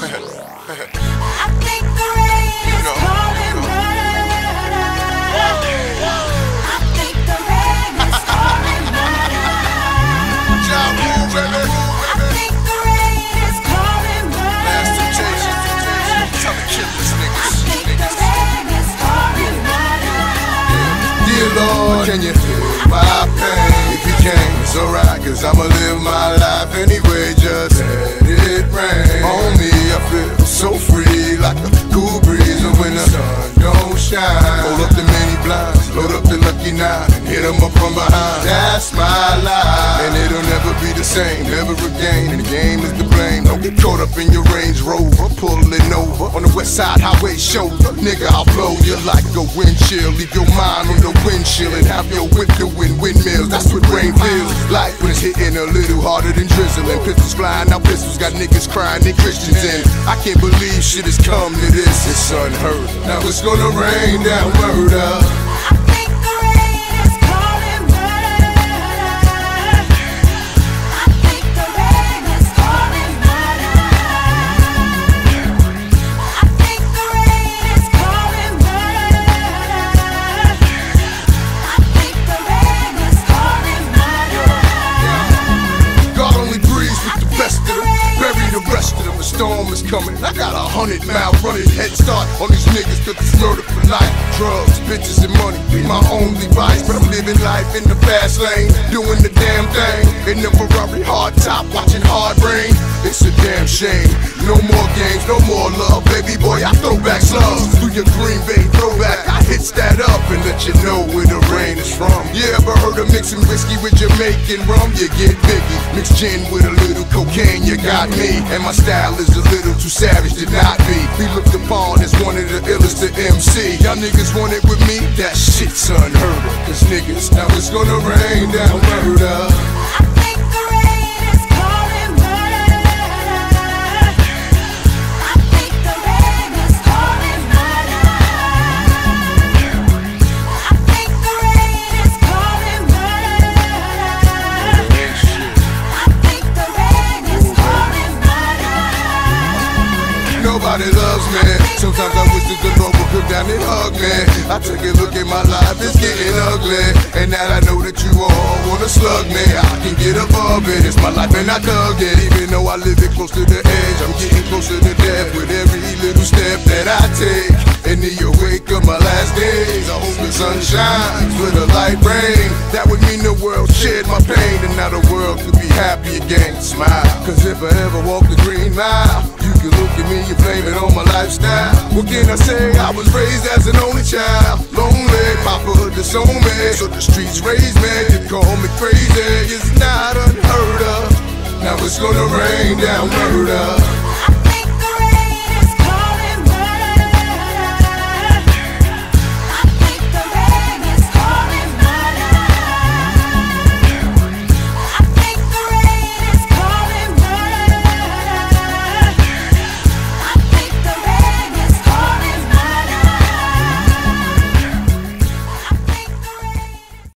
I think the rain is know, calling know. murder. I think the rain is calling murder. I think the rain is calling murder. I think the rain is calling murder. Dear Lord, can you feel my pain? If you can, it's alright, cause I'ma live my life anyway. Just shine, hold up the many blinds, load up the lucky nine, hit 'em up from behind. That's my life, and it'll never be the same, never again. And the game is to Get caught up in your Range Rover, pulling over on the West Side Highway shoulder. Nigga, I'll blow you like a wind chill. Leave your mind on the windshield and have your whip doing windmills. That's what rain feels like when it's hitting a little harder than drizzling. Pistols flying out, pistols got niggas crying, they Christians in. I can't believe shit has come to this. It's unheard. Now it's gonna rain down murder. The rest of them. The storm is coming. I got a hundred mile running head start on these niggas cause it's murder for life. Drugs, bitches, and money be my only vice. But I'm living life in the fast lane, doing the damn thing. In the Ferrari hard top, watching hard rain. It's a damn shame. No more games, no more love. Baby boy, I throw back slugs through your Green Bay throwback. Hits that up and let you know where the rain is from. You ever heard of mixing whiskey with Jamaican rum? You get biggie. Mix gin with a little cocaine, you got me. And my style is a little too savage to not be. Be looked upon as one of the illest to MC. Y'all niggas want it with me? That shit's unheard of. Cause niggas, now it's gonna rain down murder. Nobody loves me. Sometimes I wish that the Lord would come down and hug me. I take a look at my life, it's getting ugly. And now I know that you all wanna slug me. I can get above it. It's my life and I dug it. Even though I live it close to the edge, I'm getting closer to death with every little step that I take. In the awake of my last days, I hope the sun shines with a light rain. That would mean the world shared my pain, and now the world could be happy again. Smile, cause if I ever walk the green mile, you look at me and blame it on my lifestyle. What can I say? I was raised as an only child, lonely. Papa disowned me, so the streets raised me. You call me crazy, it's not unheard of. Now it's gonna rain down murder.